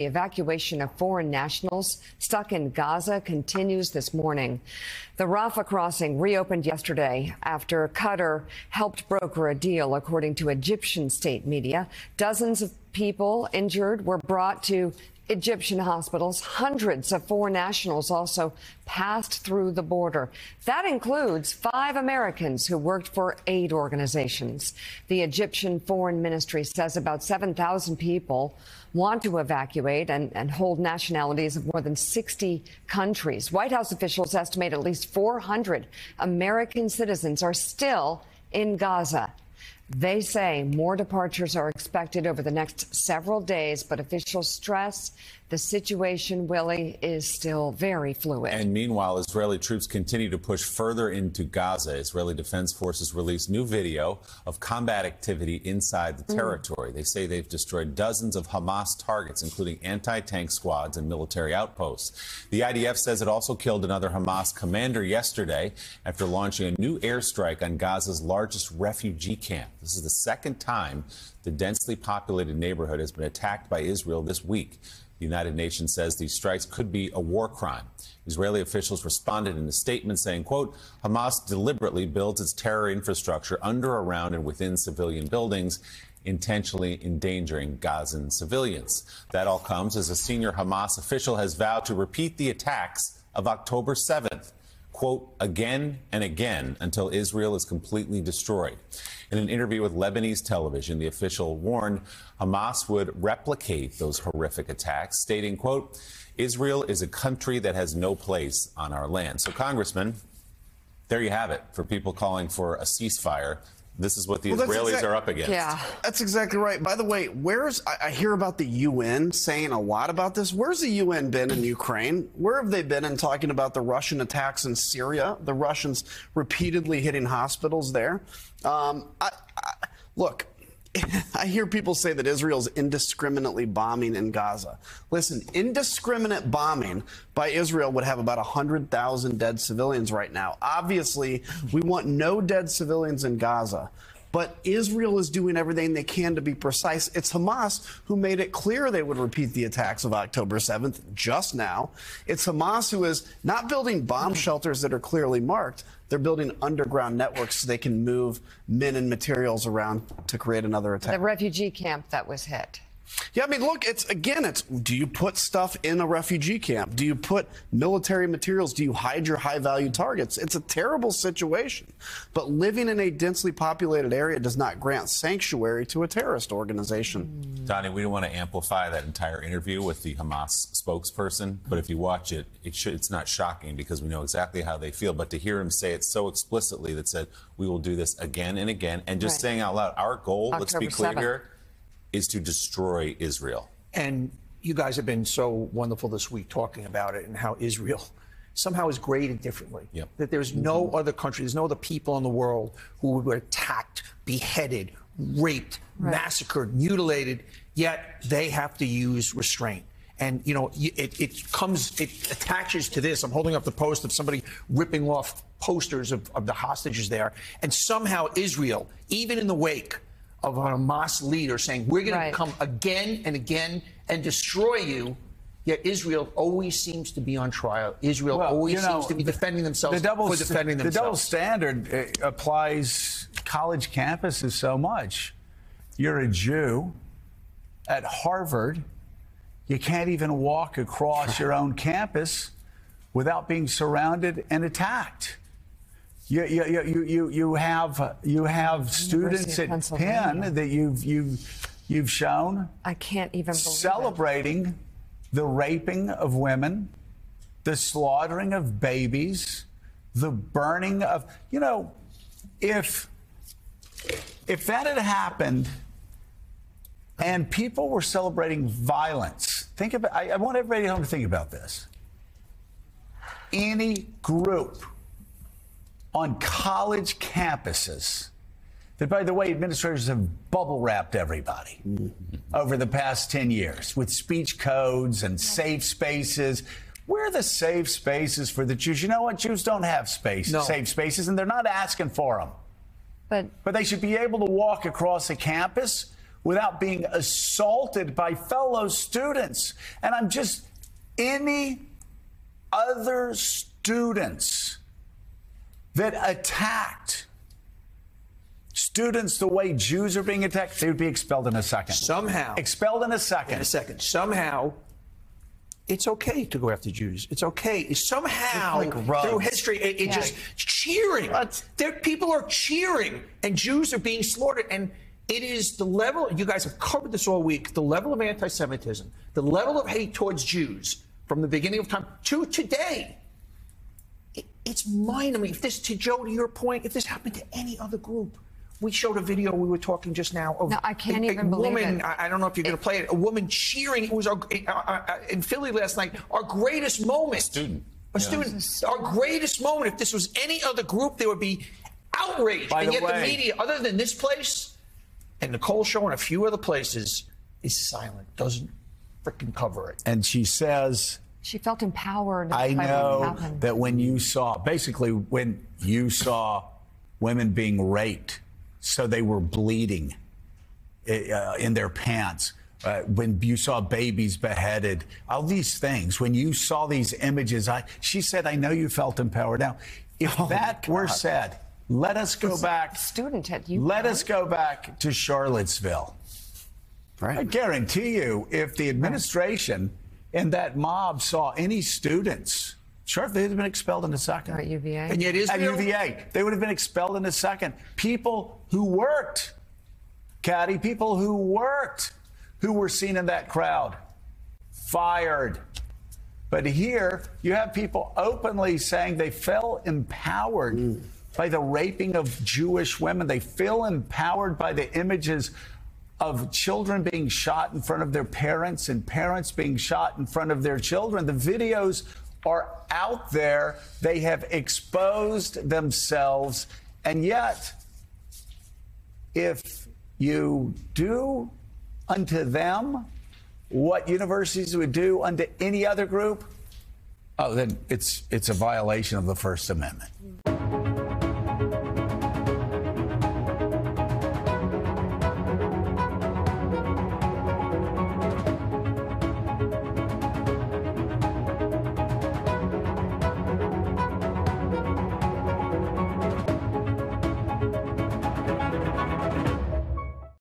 The evacuation of foreign nationals stuck in Gaza continues this morning. The Rafah crossing reopened yesterday after Qatar helped broker a deal, according to Egyptian state media. Dozens of people injured were brought to Egyptian hospitals. Hundreds of foreign nationals also passed through the border. That includes five Americans who worked for aid organizations. The Egyptian Foreign Ministry says about 7,000 people want to evacuate and, and hold nationalities of more than 60 countries. White House officials estimate at least 400 American citizens are still in Gaza. They say more departures are expected over the next several days, but officials stress the situation, Willie, is still very fluid. And meanwhile, Israeli troops continue to push further into Gaza. Israeli Defense Forces released new video of combat activity inside the mm. territory. Mm. They say they've destroyed dozens of Hamas targets, including anti tank squads and military outposts. The IDF says it also killed another Hamas commander yesterday after launching a new airstrike on Gaza's largest refugee camp. This is the second time the densely populated neighborhood has been attacked by Israel this week. The United Nations says these strikes could be a war crime. Israeli officials responded in a statement saying, quote, Hamas deliberately builds its terror infrastructure under, around, and within civilian buildings, intentionally endangering Gazan civilians. That all comes as a senior Hamas official has vowed to repeat the attacks of October 7th quote, again and again until Israel is completely destroyed. In an interview with Lebanese television, the official warned Hamas would replicate those horrific attacks, stating, quote, Israel is a country that has no place on our land. So, Congressman, there you have it for people calling for a ceasefire this is what the well, Israelis exact, are up against. Yeah, that's exactly right. By the way, where's I, I, hear about the UN saying a lot about this. Where's the UN been in Ukraine? Where have they been in talking about the Russian attacks in Syria? The Russians repeatedly hitting hospitals there. Um, I, I, look, I hear people say that Israel's indiscriminately bombing in Gaza. Listen, indiscriminate bombing by Israel would have about 100,000 dead civilians right now. Obviously, we want no dead civilians in Gaza. But Israel is doing everything they can to be precise. It's Hamas who made it clear they would repeat the attacks of October 7th just now. It's Hamas who is not building bomb shelters that are clearly marked. They're building underground networks so they can move men and materials around to create another attack. The refugee camp that was hit. Yeah, I mean, look, it's again, it's do you put stuff in a refugee camp? Do you put military materials? Do you hide your high value targets? It's a terrible situation. But living in a densely populated area does not grant sanctuary to a terrorist organization. Donnie, we don't want to amplify that entire interview with the Hamas spokesperson, but if you watch it, it should, it's not shocking because we know exactly how they feel. But to hear him say it so explicitly that said, we will do this again and again, and just right. saying out loud, our goal, October let's be clear 7th. here, is to destroy Israel. And you guys have been so wonderful this week talking about it and how Israel somehow is graded differently. Yep. That there's no mm-hmm. other country, there's no other people in the world who were attacked, beheaded, raped, right. massacred, mutilated, yet they have to use restraint. And, you know, it, it comes, it attaches to this. I'm holding up the post of somebody ripping off posters of, of the hostages there. And somehow Israel, even in the wake of a Hamas leader saying, we're going right. to come again and again and destroy you. Yet Israel always seems to be on trial. Israel well, always you know, seems to be defending themselves the double, for defending themselves. The double standard uh, applies college campuses so much. You're a Jew at Harvard. You can't even walk across your own campus without being surrounded and attacked. You, you, you, you, you have you have students at Penn that you've you've you've shown. I can't even celebrating it. the raping of women, the slaughtering of babies, the burning of you know, if if that had happened and people were celebrating violence, think about I, I want everybody at home to think about this. Any group on college campuses that, by the way, administrators have bubble wrapped everybody mm-hmm. over the past 10 years with speech codes and safe spaces. Where are the safe spaces for the Jews? You know what? Jews don't have space, no. safe spaces, and they're not asking for them. But, but they should be able to walk across a campus without being assaulted by fellow students. And I'm just, any other students that attacked students the way Jews are being attacked, they would be expelled in a second. Somehow. Expelled in a second. in a second. Somehow, it's okay to go after Jews. It's okay. Somehow, Like through history, it, it Yeah. just cheering. There, people are cheering, and Jews are being slaughtered. And it is the level. You guys have covered this all week. The level of anti-Semitism, the level of hate towards Jews from the beginning of time to today. It, it's mind. I mean, if this, to Joe, to your point, if this happened to any other group. We showed a video we were talking just now of No, I can't a, a even believe woman. it. I, I don't know if you're going to play it. A woman cheering. It was our, uh, uh, in Philly last night. Our greatest moment. Student. A Yeah. student. Our greatest moment. If this was any other group, there would be outrage. By and the yet the media, other than this place and Nicole Show and a few other places, is silent. Doesn't freaking cover it. And she says, She felt empowered. I know that when you saw, basically, when you saw women being raped, so they were bleeding uh, in their pants, uh, when you saw babies beheaded, all these things, when you saw these images, I, she said, I know you felt empowered. Now, if that were said, let us go back. student at UPenn. Let us go back to Charlottesville. I guarantee you, if the administration and that mob saw any students, sure, they'd have been expelled in a second. At UVA. And yet At UVA, they would have been expelled in a second. People who worked, Caddy, people who worked, who were seen in that crowd, fired. But here, you have people openly saying they feel empowered mm. by the raping of Jewish women. They feel empowered by the images of children being shot in front of their parents and parents being shot in front of their children. The videos are out there. They have exposed themselves. And yet, if you do unto them what universities would do unto any other group, oh, then it's it's a violation of the First Amendment.